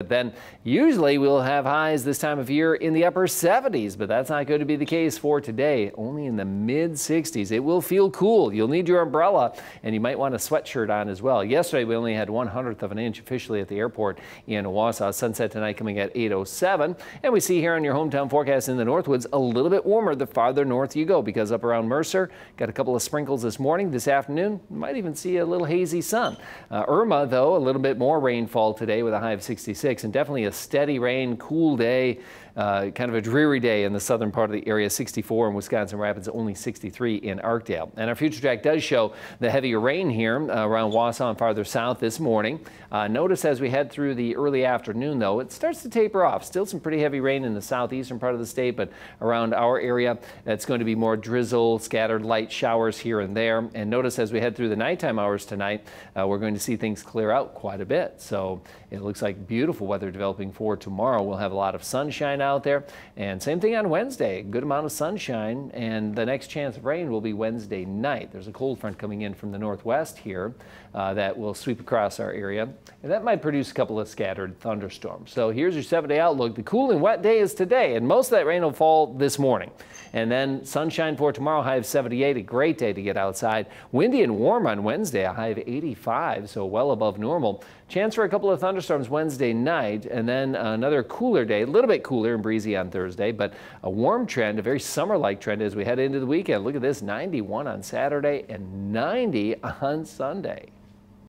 But then usually we'll have highs this time of year in the upper 70s, but that's not going to be the case for today. Only in the mid 60s. It will feel cool. You'll need your umbrella and you might want a sweatshirt on as well. Yesterday we only had one hundredth of an inch officially at the airport in Wausau. Sunset tonight coming at 807. And we see here on your hometown forecast in the Northwoods a little bit warmer the farther north you go because up around Mercer got a couple of sprinkles this morning. This afternoon might even see a little hazy sun. Uh, Irma though a little bit more rainfall today with a high of 66 and definitely a steady rain, cool day, uh, kind of a dreary day in the southern part of the area. 64 in Wisconsin Rapids, only 63 in Arkdale. And our future track does show the heavier rain here uh, around Wausau and farther south this morning. Uh, notice as we head through the early afternoon, though, it starts to taper off. Still some pretty heavy rain in the southeastern part of the state, but around our area, it's going to be more drizzle, scattered light showers here and there. And notice as we head through the nighttime hours tonight, uh, we're going to see things clear out quite a bit. So it looks like beautiful weather developing for tomorrow. We'll have a lot of sunshine out there. And same thing on Wednesday, good amount of sunshine. And the next chance of rain will be Wednesday night. There's a cold front coming in from the northwest here uh, that will sweep across our area. And that might produce a couple of scattered thunderstorms. So here's your seven day outlook. The cool and wet day is today, and most of that rain will fall this morning. And then sunshine for tomorrow, high of 78, a great day to get outside. Windy and warm on Wednesday, a high of 85, so well above normal. Chance for a couple of thunderstorms Wednesday night, and then another cooler day, a little bit cooler and breezy on Thursday, but a warm trend, a very summer-like trend as we head into the weekend. Look at this, 91 on Saturday and 90 on Sunday.